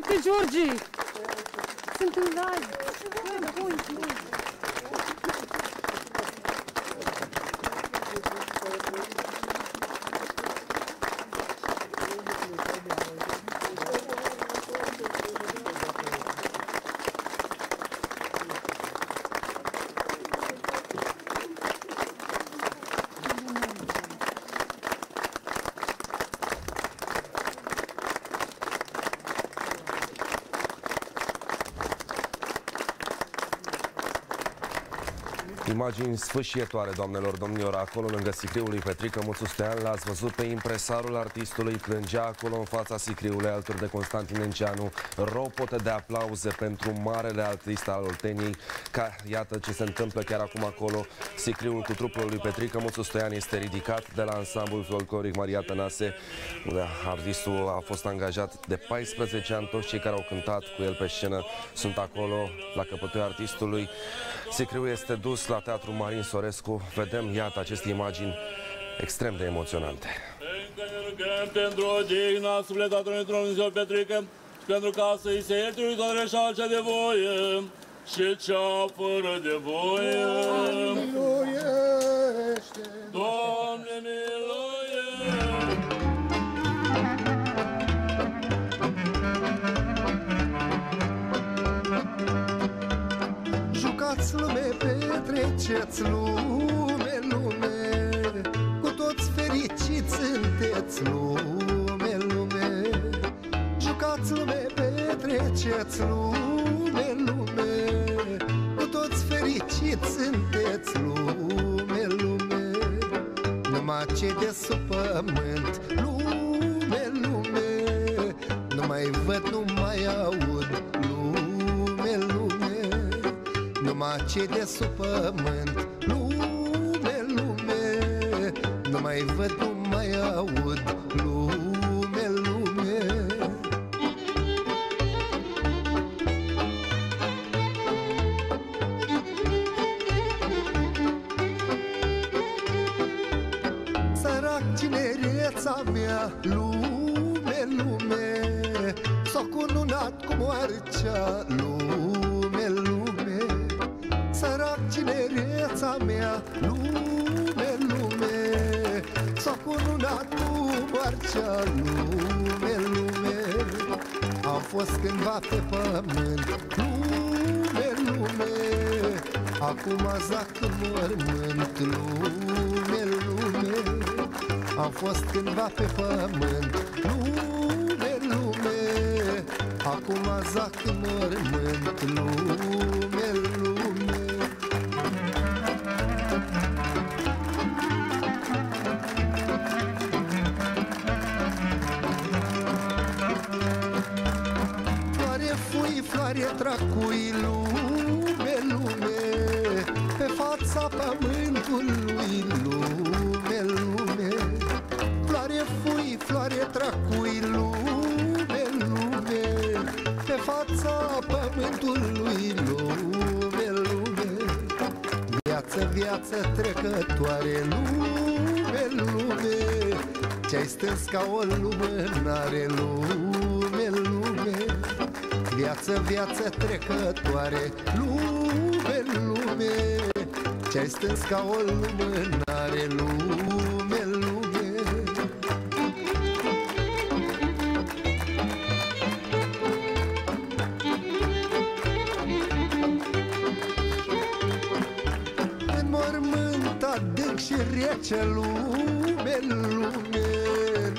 este George? Sunt Imagini sfâșietoare, doamnelor, domnilor, acolo lângă sicriul lui Petrică Muțu Stoian, l-ați văzut pe impresarul artistului, plângea acolo în fața sicriului alături de Constantin Enceanu, ropote de aplauze pentru marele artist al Olteniei, ca iată ce se întâmplă chiar acum acolo, sicriul cu trupul lui Petrică Muțu Stoian este ridicat de la ansamblul folcloric Maria Tănase, artistul a fost angajat de 14 ani, toți cei care au cântat cu el pe scenă sunt acolo, la căpătuia artistului, sicriul este dus la Teatru Marin Sorescu vedem, iată, aceste imagini extrem de emoționante. Pentru odihna sufletatului Dumnezeu Petrică, pentru ca să-i se ierte uitare și cea de voie și cea fără de voie. Miluiește! Doamne, miluiește! Petreceți lume, lume Cu toți fericiți sunteți lume, lume. Jucați lume, petreceți lume, lume Cu toți fericiți sunteți lume, lume. Numai ce de sub pământ, lume, lume. Nu mai văd, nu mai aud, numai ce de sub pământ. Lume, lume. Nu mai văd, nu mai aud. Lume, lume. Sărac tinereța mea. Lume, lume. S-o cununat cu moarcea Lume, lume Sărac tinereța mea Lume, lume. S-o cununat cu moarcea Lume, lume. Am fost cândva pe pământ Lume, lume. Acum zac în mormânt Lume, lume. Am fost cândva pe pământ Lume, lume. Acum zac în mormânt Lume, lume floare tracui, lume, lume Pe fața pământului, lume, lume. Floare fui, floare tracui, lume, lume Pe fața pământului, lume, lume. Viață, viață trecătoare, lume, lume. Ce-ai stâns ca o lumânare, lume, lume Viață, viață trecătoare, lume, lume. Ce-ai stâns ca o lumânare, lume, lume. În mormânt adânc și rece lume, lume.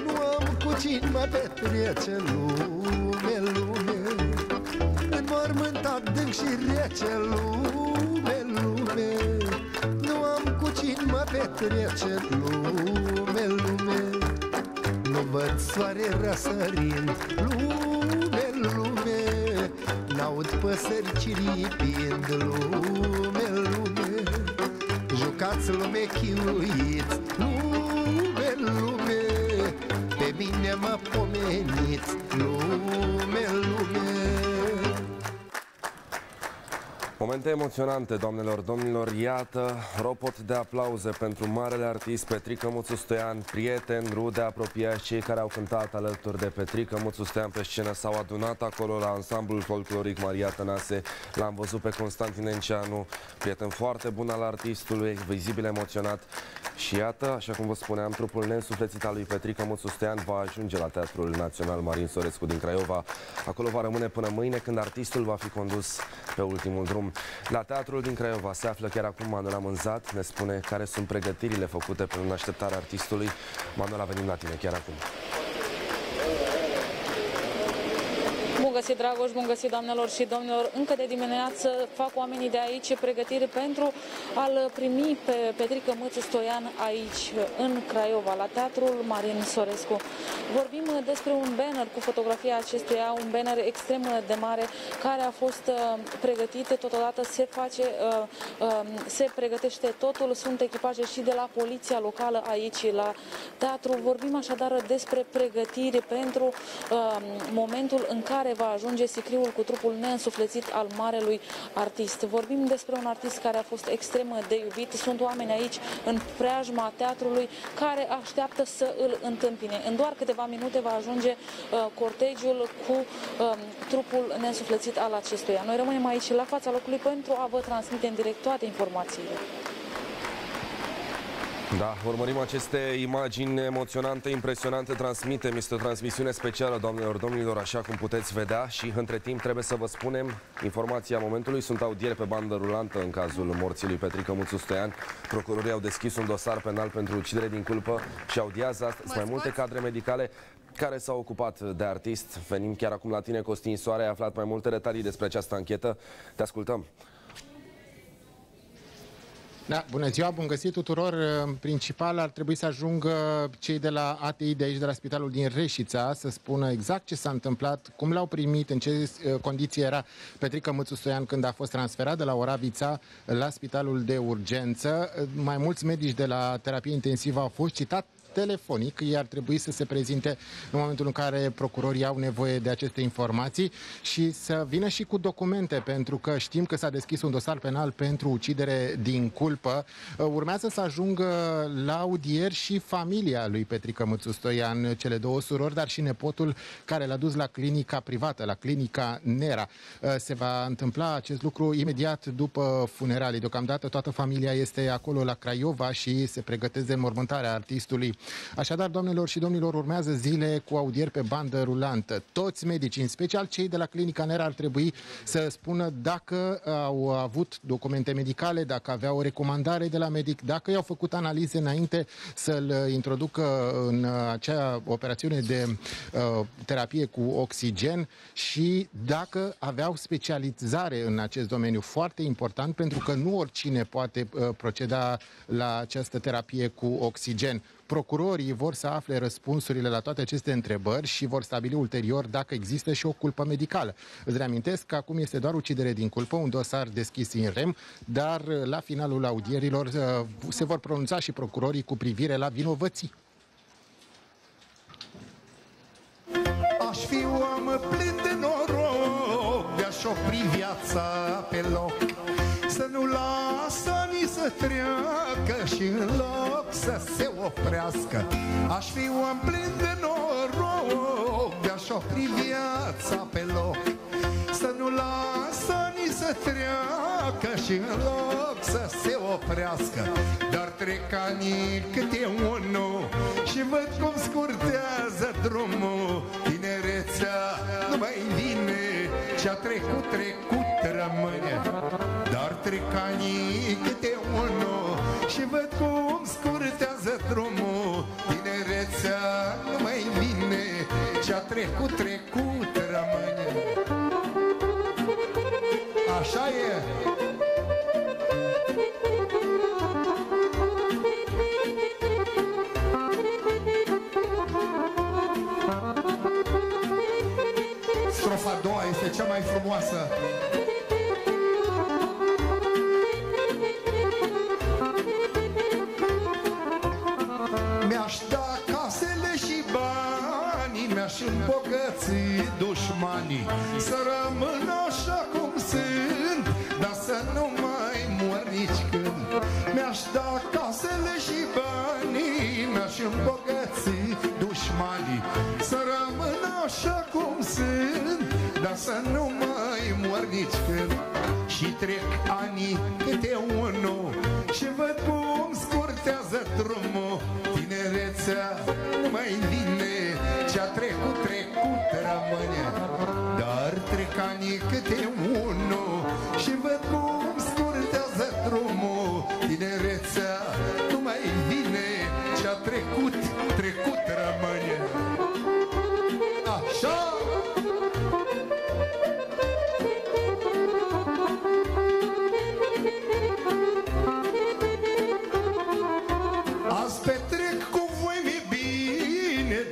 Nu am cu cine mă petrece lume, lume. În mormânt adânc și rece lume, lume. Nu am cu cine mă petrece lume, lume. Nu văd soare răsărind lume, lume. N-aud păsări ciripind lume, lume. Jucați lume chiuiți Lume, lume. Pe mine mă pomeniți Lume, lume Momente emoționante, doamnelor, domnilor, iată, ropot de aplauze pentru marele artist Petrică Muțu Stoian, prieten, rude, apropiați, cei care au cântat alături de Petrică Muțu Stoian pe scenă s-au adunat acolo la ansamblul folcloric Maria Tănase, l-am văzut pe Constantin Enceanu, prieten foarte bun al artistului, vizibil emoționat. Și iată, așa cum vă spuneam, trupul neînsuflețit al lui Petrică Muțu Stoian va ajunge la Teatrul Național Marin Sorescu din Craiova, acolo va rămâne până mâine când artistul va fi condus pe ultimul drum. La Teatrul din Craiova se află chiar acum Manuela Mânzat, ne spune care sunt pregătirile făcute pentru așteptarea artistului. Manuela, venim la tine chiar acum. Găsit, Dragoș, bun găsit, doamnelor și domnilor. Încă de dimineață fac oamenii de aici pregătiri pentru a-l primi pe Petrică Mățu Stoian aici, în Craiova, la Teatrul Marin Sorescu. Vorbim despre un banner cu fotografia acestuia, un banner extrem de mare, care a fost uh, pregătit, totodată se face, uh, um, se pregătește totul, sunt echipaje și de la poliția locală aici, la teatru. Vorbim așadar despre pregătiri pentru um, momentul în care va ajunge sicriul cu trupul neînsuflețit al marelui artist. Vorbim despre un artist care a fost extrem de iubit. Sunt oameni aici în preajma teatrului care așteaptă să îl întâmpine. În doar câteva minute va ajunge uh, cortegiul cu uh, trupul neînsuflețit al acestuia. Noi rămânem aici la fața locului pentru a vă transmite în direct toate informațiile. Da, urmărim aceste imagini emoționante, impresionante, transmitem. Este o transmisiune specială, doamnelor, domnilor, așa cum puteți vedea și între timp trebuie să vă spunem informația momentului. Sunt audiere pe bandă rulantă în cazul morții lui Petrică Muțu Stoian. Procurorii au deschis un dosar penal pentru ucidere din culpă și audiază astăzi mai multe cadre medicale care s-au ocupat de artist. Venim chiar acum la tine, Costin Soare, ai aflat mai multe detalii despre această anchetă. Te ascultăm. Da, bună ziua, bun găsit tuturor. În principal ar trebui să ajungă cei de la ATI de aici, de la spitalul din Reșița, să spună exact ce s-a întâmplat, cum l-au primit, în ce uh, condiții era Petrică Mățu Stoian când a fost transferat de la Oravița la spitalul de urgență. Mai mulți medici de la terapie intensivă au fost citat telefonic. Ei ar trebui să se prezinte în momentul în care procurorii au nevoie de aceste informații și să vină și cu documente, pentru că știm că s-a deschis un dosar penal pentru ucidere din culpă. Uh, urmează să ajungă la audier și familia lui Petrică Mățu Stoian, cele două surori, dar și nepotul care l-a dus la clinica privată, la clinica Nera. Uh, se va întâmpla acest lucru imediat după funeralii. Deocamdată toată familia este acolo la Craiova și se pregătesc de înmormântarea artistului. Așadar, doamnelor și domnilor, urmează zile cu audieri pe bandă rulantă. Toți medicii, în special cei de la Clinica Nera, ar trebui să spună dacă au avut documente medicale, dacă aveau o recomandare de la medic, dacă i-au făcut analize înainte să-l introducă în acea operațiune de uh, terapie cu oxigen și dacă aveau specializare în acest domeniu. Foarte important, pentru că nu oricine poate uh, proceda la această terapie cu oxigen. Procurorii vor să afle răspunsurile la toate aceste întrebări și vor stabili ulterior dacă există și o culpă medicală. Îți reamintesc că acum este doar ucidere din culpă, un dosar deschis în rem, dar la finalul audierilor uh, se vor pronunța și procurorii cu privire la vinovății. Aș fi om plin de noroc De-aș opri viața pe loc Să nu lasă ni să treacă Și în loc să se oprească. Aș fi om plin de noroc De-aș opri viața pe loc. Să nu lasă ni să treacă Și în loc să se oprească. Dar trec ani câte unul Și văd cum scurtează drumul. Tinerețea nu mai vine Ce-a trecut, trecut rămâne Dar trec ani câte unul Și văd cum scurtează drumul. Tinerețea nu mai vine Ce-a trecut, trecut rămâne. Așa e. Strofa a doua este cea mai frumoasă îmbogăți dușmanii Să rămân așa cum sunt Dar să nu mai mor nici când. Mi-aș da casele și banii Mi-aș îmbogăți dușmanii. Să rămân așa cum sunt Dar să nu mai mor nici când. Și trec ani câte unul Și văd cum scurtează drumul Tinerețea nu mai vine Ce-a trecut, trecut rămâne. Dar trec ani câte unul Și văd cum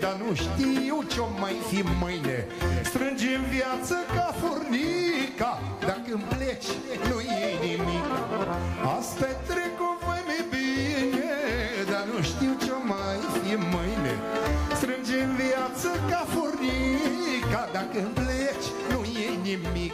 Dar nu știu ce-o mai fi mâine. Strângem viață ca furnica Dacă îmi pleci, nu e nimic. Azi petrec cu voi mi bine Dar nu știu ce-o mai fi mâine. Strângem viață ca furnica Dacă îmi pleci, nu e nimic